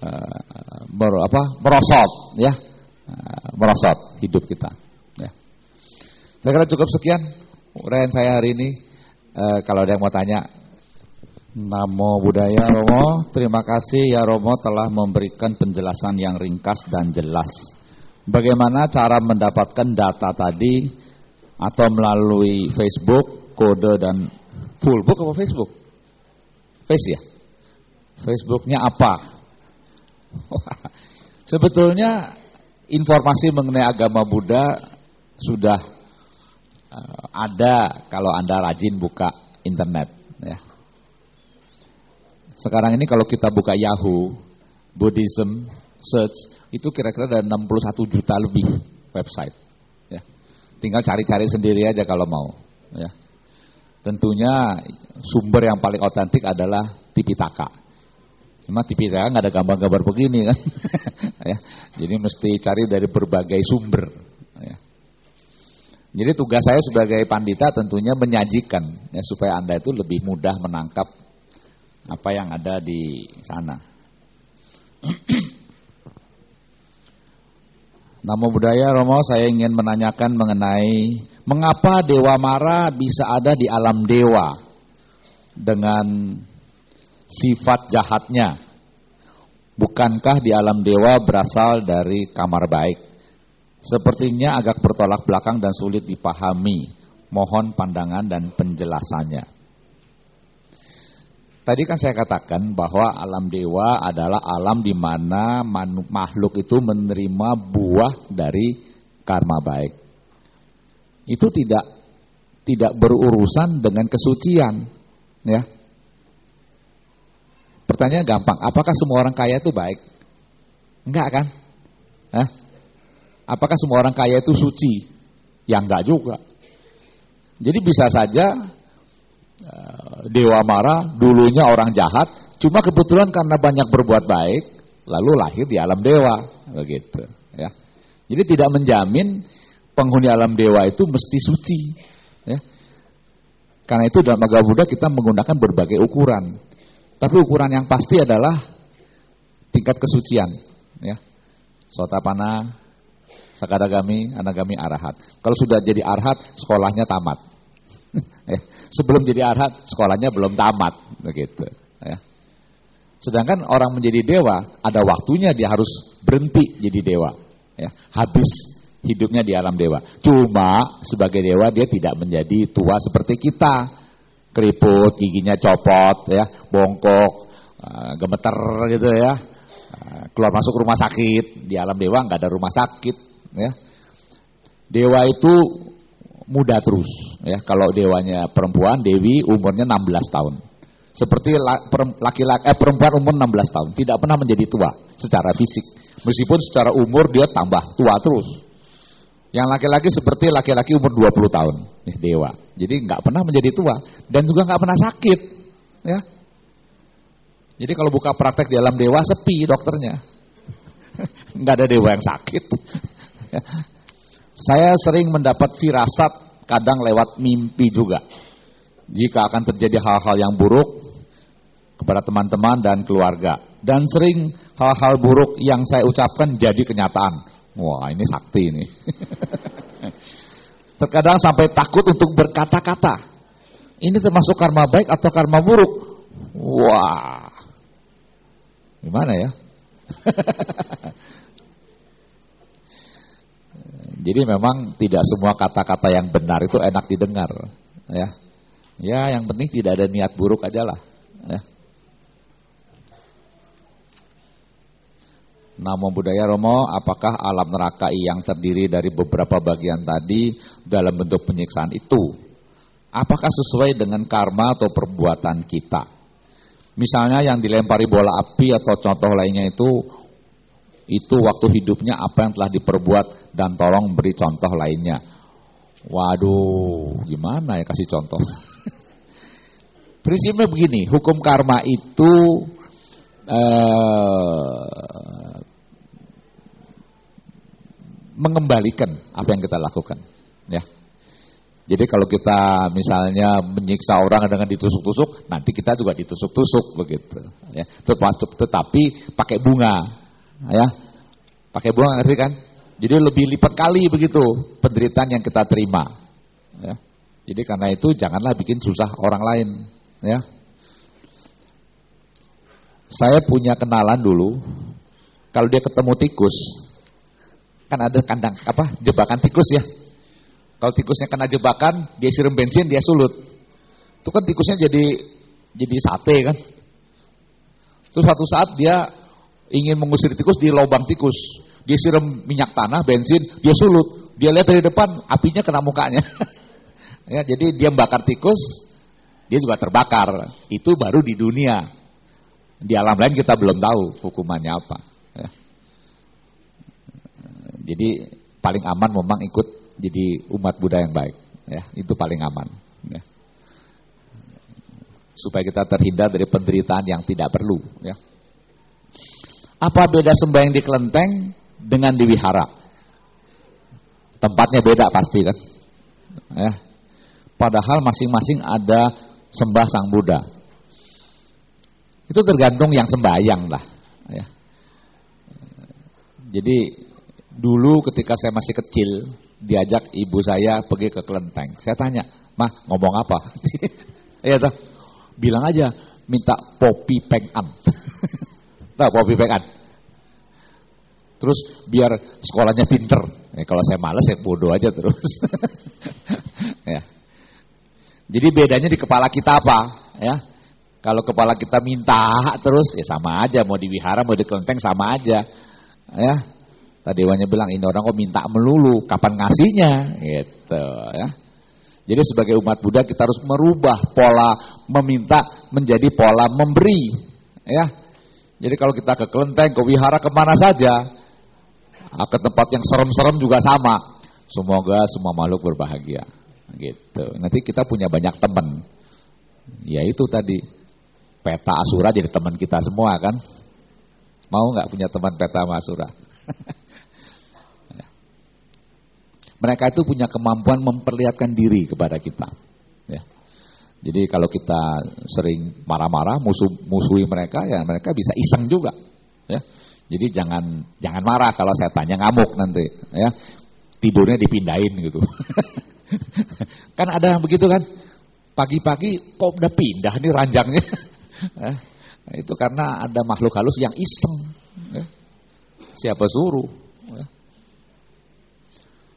uh, mer, apa, merosot, ya, uh, merosot hidup kita. Ya. Saya kira cukup sekian uraian saya hari ini. Uh, kalau ada yang mau tanya, Namo Buddhaya Romo, terima kasih ya Romo telah memberikan penjelasan yang ringkas dan jelas. Bagaimana cara mendapatkan data tadi atau melalui Facebook, kode dan full book apa Facebook? Face ya? Facebooknya apa? Sebetulnya informasi mengenai agama Buddha sudah uh, ada kalau Anda rajin buka internet ya. Sekarang ini kalau kita buka Yahoo, Buddhism search itu kira-kira ada 61 juta lebih website ya. Tinggal cari-cari sendiri aja kalau mau ya. Tentunya sumber yang paling otentik adalah Tipitaka. Cuma Tipitaka nggak ada gambar-gambar begini kan. ya. Jadi mesti cari dari berbagai sumber. Ya. Jadi tugas saya sebagai pandita tentunya menyajikan ya, supaya anda itu lebih mudah menangkap apa yang ada di sana. Namo Buddhaya Romo saya ingin menanyakan mengenai mengapa Dewa Mara bisa ada di alam dewa dengan sifat jahatnya. Bukankah di alam dewa berasal dari kamar baik? Sepertinya agak bertolak belakang dan sulit dipahami. Mohon pandangan dan penjelasannya. Tadi kan saya katakan bahwa alam dewa adalah alam di mana makhluk itu menerima buah dari karma baik. Itu tidak tidak berurusan dengan kesucian, ya. Pertanyaan gampang, apakah semua orang kaya itu baik? Enggak kan? Hah? Apakah semua orang kaya itu suci? Ya enggak juga. Jadi bisa saja Dewa Mara dulunya orang jahat, cuma kebetulan karena banyak berbuat baik, lalu lahir di alam dewa, begitu. Ya. Jadi tidak menjamin penghuni alam dewa itu mesti suci. Ya. Karena itu dalam agama Buddha kita menggunakan berbagai ukuran. Tapi ukuran yang pasti adalah tingkat kesucian, ya. Sotapana, sakadagami, anagami, arahat. Kalau sudah jadi arahat, sekolahnya tamat. ya. Sebelum jadi arahat, sekolahnya belum tamat, begitu. Ya. Sedangkan orang menjadi dewa, ada waktunya dia harus berhenti jadi dewa. Ya. Habis hidupnya di alam dewa. Cuma sebagai dewa dia tidak menjadi tua seperti kita keriput, giginya copot, ya, bongkok, uh, gemeter gitu ya, uh, keluar masuk rumah sakit. Di alam dewa nggak ada rumah sakit, ya. Dewa itu muda terus, ya. Kalau dewanya perempuan, Dewi umurnya 16 tahun. Seperti laki-laki eh, perempuan umur 16 tahun, tidak pernah menjadi tua secara fisik. Meskipun secara umur dia tambah tua terus. Yang laki-laki seperti laki-laki umur 20 tahun, nih dewa. Jadi nggak pernah menjadi tua dan juga nggak pernah sakit, ya. Jadi kalau buka praktek di alam dewa sepi dokternya, nggak ada dewa yang sakit. Saya sering mendapat firasat kadang lewat mimpi juga. Jika akan terjadi hal-hal yang buruk kepada teman-teman dan keluarga. Dan sering hal-hal buruk yang saya ucapkan jadi kenyataan. Wah ini sakti ini. Terkadang sampai takut untuk berkata-kata. Ini termasuk karma baik atau karma buruk? Wah. Gimana ya? Jadi memang tidak semua kata-kata yang benar itu enak didengar, ya. Ya, yang penting tidak ada niat buruk aja lah, ya. Namo Buddhaya Romo, apakah alam neraka yang terdiri dari beberapa bagian tadi dalam bentuk penyiksaan itu? Apakah sesuai dengan karma atau perbuatan kita? Misalnya yang dilempari bola api atau contoh lainnya itu, itu waktu hidupnya apa yang telah diperbuat dan tolong beri contoh lainnya. Waduh, gimana ya kasih contoh? Prinsipnya begini, hukum karma itu eh, mengembalikan apa yang kita lakukan, ya. Jadi kalau kita misalnya menyiksa orang dengan ditusuk-tusuk, nanti kita juga ditusuk-tusuk begitu, ya. Tetapi pakai bunga, ya, pakai bunga ngerti kan? Jadi lebih lipat kali begitu penderitaan yang kita terima, ya. Jadi karena itu janganlah bikin susah orang lain, ya. Saya punya kenalan dulu, kalau dia ketemu tikus, kan ada kandang apa jebakan tikus ya. Kalau tikusnya kena jebakan, dia siram bensin, dia sulut. Itu kan tikusnya jadi jadi sate kan. Terus suatu saat dia ingin mengusir tikus di lubang tikus. Dia siram minyak tanah, bensin, dia sulut. Dia lihat dari depan, apinya kena mukanya. ya, jadi dia bakar tikus, dia juga terbakar. Itu baru di dunia. Di alam lain kita belum tahu hukumannya apa. Ya. Jadi paling aman memang ikut jadi umat Buddha yang baik. Ya, itu paling aman. Ya. Supaya kita terhindar dari penderitaan yang tidak perlu. Ya. Apa beda sembahyang di kelenteng dengan di wihara? Tempatnya beda pasti kan. Ya. Padahal masing-masing ada sembah sang Buddha. Itu tergantung yang sembahyang lah. Ya. Jadi dulu ketika saya masih kecil, diajak ibu saya pergi ke kelenteng. Saya tanya, mah ngomong apa? Iya tuh, bilang aja minta popi pengan. Tahu popi pengan? Terus biar sekolahnya pinter. Ya, kalau saya males, saya bodoh aja terus. ya. Jadi bedanya di kepala kita apa? Ya, kalau kepala kita minta terus, ya sama aja. Mau di wihara, mau di kelenteng sama aja. Ya, Tadi Dewanya bilang ini orang kok minta melulu, kapan ngasihnya? Gitu ya. Jadi sebagai umat Buddha kita harus merubah pola meminta menjadi pola memberi. Ya. Jadi kalau kita ke kelenteng, ke wihara, ke mana saja, ah, ke tempat yang serem-serem juga sama. Semoga semua makhluk berbahagia. Gitu. Nanti kita punya banyak teman. Ya itu tadi peta asura jadi teman kita semua kan. Mau nggak punya teman peta asura? Mereka itu punya kemampuan memperlihatkan diri kepada kita. Ya. Jadi kalau kita sering marah-marah, musuh musuhi mereka, ya mereka bisa iseng juga. Ya. Jadi jangan jangan marah kalau saya tanya ngamuk nanti. Ya. Tidurnya dipindahin gitu. kan ada yang begitu kan? Pagi-pagi kok udah pindah nih ranjangnya. ya. Itu karena ada makhluk halus yang iseng. Ya. Siapa suruh?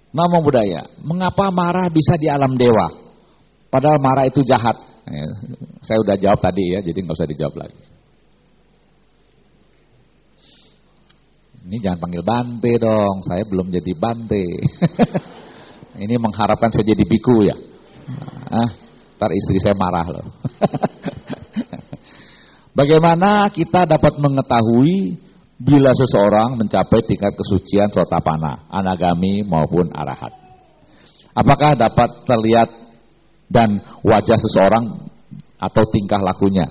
Nama budaya, mengapa marah bisa di alam dewa? Padahal marah itu jahat. Eh, saya udah jawab tadi ya, jadi nggak usah dijawab lagi. Ini jangan panggil Bante dong, saya belum jadi Bante. Ini mengharapkan saya jadi biku ya. Ah, ntar istri saya marah loh. Bagaimana kita dapat mengetahui bila seseorang mencapai tingkat kesucian sotapana, anagami maupun arahat. Apakah dapat terlihat dan wajah seseorang atau tingkah lakunya?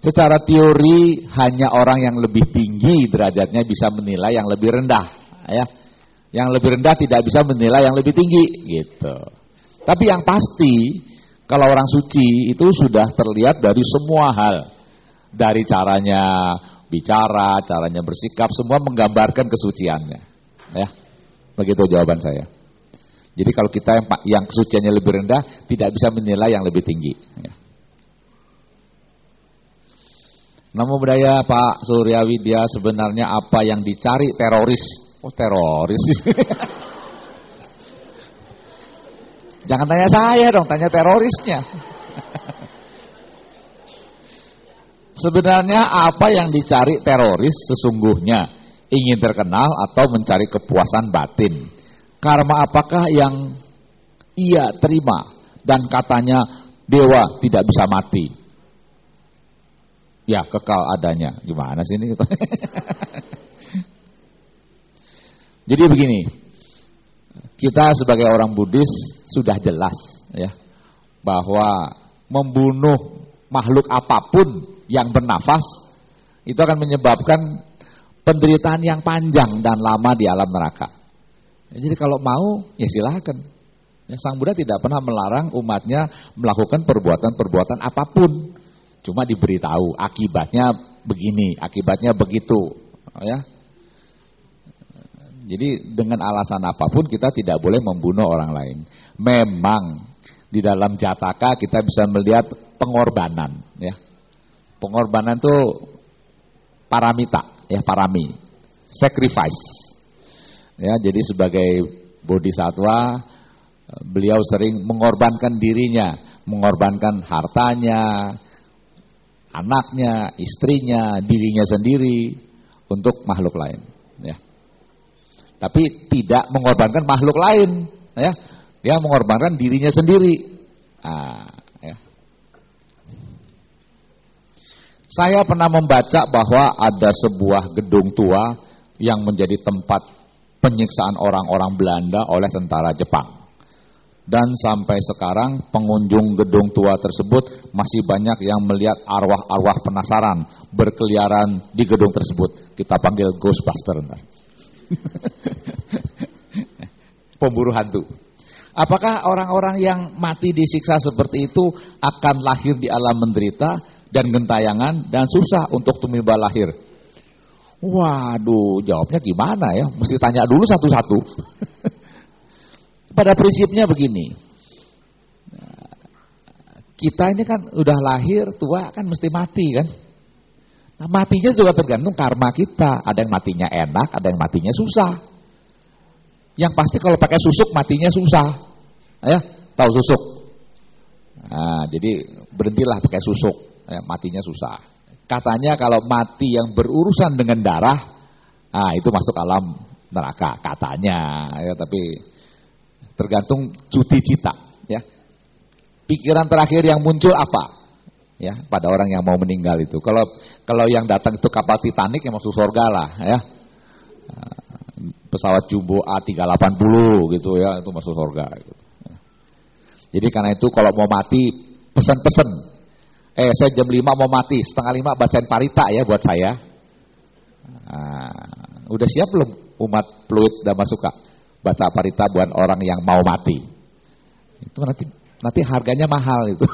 Secara teori hanya orang yang lebih tinggi derajatnya bisa menilai yang lebih rendah, ya. Yang lebih rendah tidak bisa menilai yang lebih tinggi, gitu. Tapi yang pasti kalau orang suci itu sudah terlihat dari semua hal. Dari caranya bicara, caranya bersikap, semua menggambarkan kesuciannya. Ya, begitu jawaban saya. Jadi kalau kita yang, yang kesuciannya lebih rendah, tidak bisa menilai yang lebih tinggi. Ya. Namo budaya Pak Suryawi dia sebenarnya apa yang dicari teroris? Oh teroris. Jangan tanya saya dong, tanya terorisnya. Sebenarnya apa yang dicari teroris sesungguhnya? Ingin terkenal atau mencari kepuasan batin? Karma apakah yang ia terima dan katanya dewa tidak bisa mati? Ya kekal adanya. Gimana sih ini? Jadi begini, kita sebagai orang Buddhis sudah jelas ya bahwa membunuh makhluk apa pun yang bernafas itu akan menyebabkan penderitaan yang panjang dan lama di alam neraka. Jadi kalau mau ya silahkan. Ya, Sang Buddha tidak pernah melarang umatnya melakukan perbuatan-perbuatan apa pun. Cuma diberitahu akibatnya begini, akibatnya begitu, ya. Jadi dengan alasan apa pun kita tidak boleh membunuh orang lain. Memang di dalam jataka kita bisa melihat pengorbanan, ya. Pengorbanan itu paramita, ya parami, sacrifice. Ya, jadi sebagai bodhisatwa beliau sering mengorbankan dirinya, mengorbankan hartanya, anaknya, istrinya, dirinya sendiri untuk makhluk lain. Ya. Tapi tidak mengorbankan makhluk lain. Ya. Dia mengorbankan dirinya sendiri. Ah, ya. Saya pernah membaca bahwa ada sebuah gedung tua yang menjadi tempat penyiksaan orang-orang Belanda oleh tentara Jepang. Dan sampai sekarang pengunjung gedung tua tersebut masih banyak yang melihat arwah-arwah penasaran berkeliaran di gedung tersebut. Kita panggil Ghostbuster. Pemburu hantu. Apakah orang-orang yang mati disiksa seperti itu akan lahir di alam menderita dan gentayangan dan susah untuk tumiba lahir? Waduh, jawabnya gimana ya? Mesti tanya dulu satu-satu. Pada prinsipnya begini, kita ini kan udah lahir, tua kan mesti mati kan. Nah matinya juga tergantung karma kita. Ada yang matinya enak, ada yang matinya susah. Yang pasti kalau pakai susuk matinya susah. Ya, tahu susuk? Nah, jadi berhentilah pakai susuk, ya, matinya susah. Katanya kalau mati yang berurusan dengan darah, nah itu masuk alam neraka katanya. Ya, tapi tergantung cuti cita ya. Pikiran terakhir yang muncul apa? Ya pada orang yang mau meninggal itu. Kalau kalau yang datang itu kapal Titanic yang masuk surga lah ya. Pesawat jumbo A380 gitu ya itu masuk surga gitu. jadi karena itu kalau mau mati pesan-pesan eh saya jam 5 mau mati setengah 5 bacain parita ya buat saya nah, udah siap belum umat fluid dan masuka baca parita buat orang yang mau mati. Itu nanti nanti harganya mahal itu.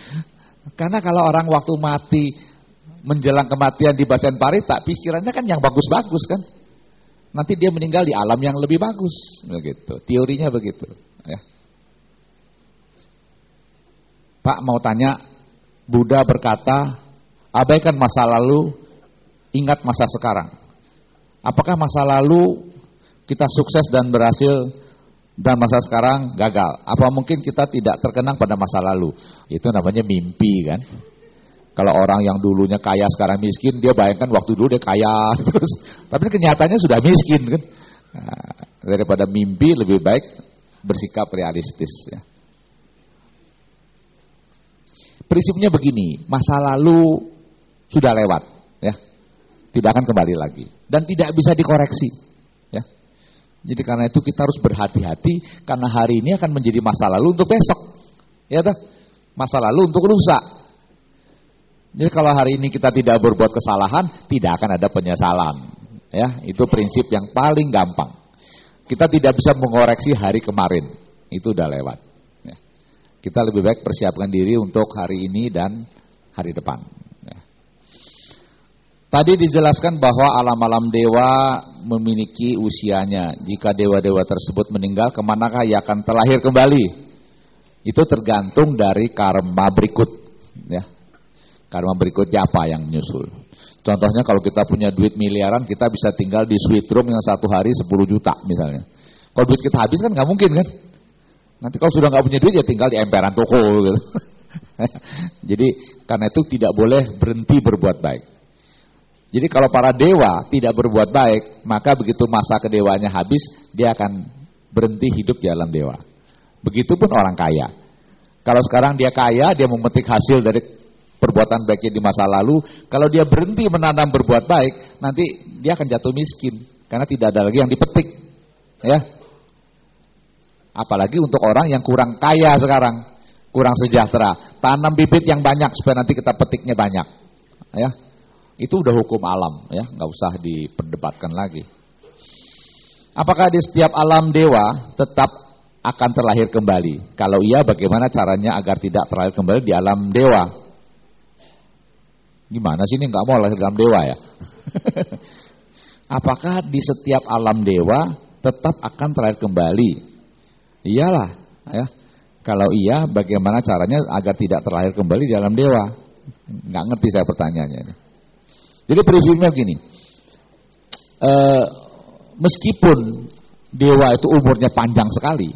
Karena kalau orang waktu mati menjelang kematian dibacain parita, pikirannya kan yang bagus-bagus kan. Nanti dia meninggal di alam yang lebih bagus, begitu. Teorinya begitu, ya. Pak mau tanya, Buddha berkata, abaikan masa lalu, ingat masa sekarang. Apakah masa lalu kita sukses dan berhasil dan masa sekarang gagal. Apa mungkin kita tidak terkenang pada masa lalu? Itu namanya mimpi kan. Kalau orang yang dulunya kaya sekarang miskin, dia bayangkan waktu dulu dia kaya terus. Tapi kenyataannya sudah miskin kan. Nah, daripada mimpi lebih baik bersikap realistis ya. Prinsipnya begini, masa lalu sudah lewat ya. Tidak akan kembali lagi dan tidak bisa dikoreksi. Jadi karena itu kita harus berhati-hati karena hari ini akan menjadi masa lalu untuk besok. Ya dah, masa lalu untuk lusa. Jadi kalau hari ini kita tidak berbuat kesalahan, tidak akan ada penyesalan. Ya, itu prinsip yang paling gampang. Kita tidak bisa mengoreksi hari kemarin, itu udah lewat. Ya. Kita lebih baik persiapkan diri untuk hari ini dan hari depan. Tadi dijelaskan bahwa alam-alam dewa memiliki usianya. Jika dewa-dewa tersebut meninggal, ke manakah ia akan terlahir kembali? Itu tergantung dari karma berikut. Ya. Karma berikutnya apa yang menyusul. Contohnya kalau kita punya duit miliaran, kita bisa tinggal di suite room yang satu hari 10 juta misalnya. Kalau duit kita habis kan nggak mungkin kan? Nanti kalau sudah nggak punya duit ya tinggal di emperan toko gitu. Jadi karena itu tidak boleh berhenti berbuat baik. Jadi kalau para dewa tidak berbuat baik, maka begitu masa kedewanya habis, dia akan berhenti hidup di alam dewa. Begitupun orang kaya. Kalau sekarang dia kaya, dia memetik hasil dari perbuatan baiknya di masa lalu, kalau dia berhenti menanam berbuat baik, nanti dia akan jatuh miskin karena tidak ada lagi yang dipetik. Ya. Apalagi untuk orang yang kurang kaya sekarang. kurang sejahtera. Tanam bibit yang banyak supaya nanti kita petiknya banyak. Ya. Itu udah hukum alam ya, nggak usah diperdebatkan lagi. Apakah di setiap alam dewa tetap akan terlahir kembali? Kalau iya bagaimana caranya agar tidak terlahir kembali di alam dewa? Gimana sih ini nggak mau lahir dalam dewa ya? Apakah di setiap alam dewa tetap akan terlahir kembali? Iyalah, ya. Kalau iya, bagaimana caranya agar tidak terlahir kembali di alam dewa? Nggak ngerti saya pertanyaannya. Jadi prinsipnya begini, e, meskipun dewa itu umurnya panjang sekali,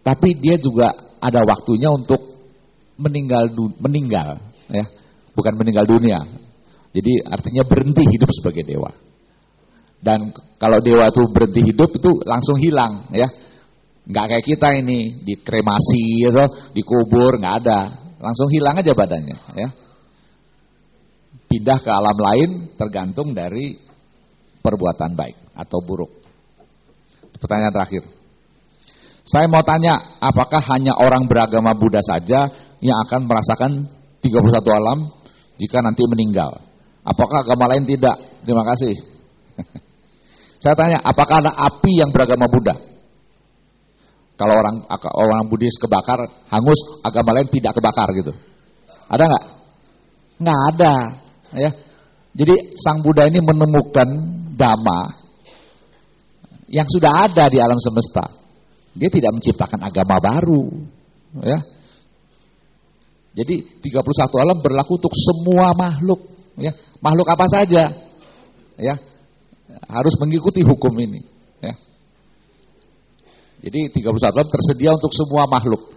tapi dia juga ada waktunya untuk meninggal meninggal, ya, bukan meninggal dunia. Jadi artinya berhenti hidup sebagai dewa. Dan kalau dewa itu berhenti hidup itu langsung hilang, ya Nggak kayak kita ini dikremasi atau dikubur, nggak ada. Langsung hilang aja badannya, ya. Pindah ke alam lain tergantung dari perbuatan baik atau buruk. Pertanyaan terakhir. Saya mau tanya, apakah hanya orang beragama Buddha saja yang akan merasakan 31 alam jika nanti meninggal? Apakah agama lain tidak? Terima kasih. Saya tanya, apakah ada api yang beragama Buddha? Kalau orang orang Buddhis kebakar, hangus, agama lain tidak kebakar gitu. Ada nggak? Nggak ada. Ya. Jadi Sang Buddha ini menemukan dhamma yang sudah ada di alam semesta. Dia tidak menciptakan agama baru. Ya. Jadi 31 alam berlaku untuk semua makhluk. Ya. Makhluk apa saja. Ya. Harus mengikuti hukum ini. Jadi 31 alam tersedia untuk semua makhluk.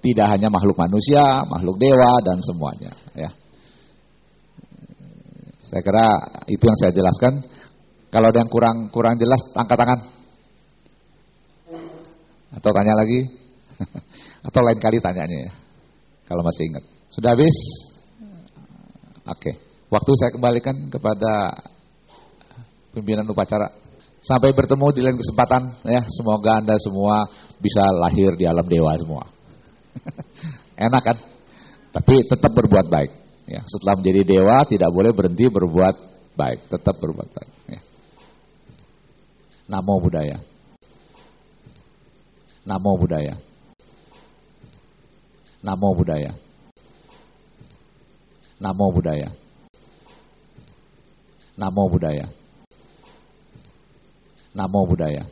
Tidak hanya makhluk manusia, makhluk dewa dan semuanya, ya. Saya kira itu yang saya jelaskan. Kalau ada yang kurang kurang jelas angkat tangan. Atau tanya lagi? Atau lain kali tanyanya ya. Kalau masih ingat. Sudah habis? Oke. Waktu saya kembalikan kepada pimpinan upacara. Sampai bertemu di lain kesempatan ya. Semoga Anda semua bisa lahir di alam dewa semua. Enak kan? Tapi tetap berbuat baik. Ya, setelah menjadi dewa tidak boleh berhenti berbuat baik, tetap berbuat baik. Ya. Namo budaya. Namo budaya. Namo budaya. Namo budaya. Namo budaya. Namo Buddhaya.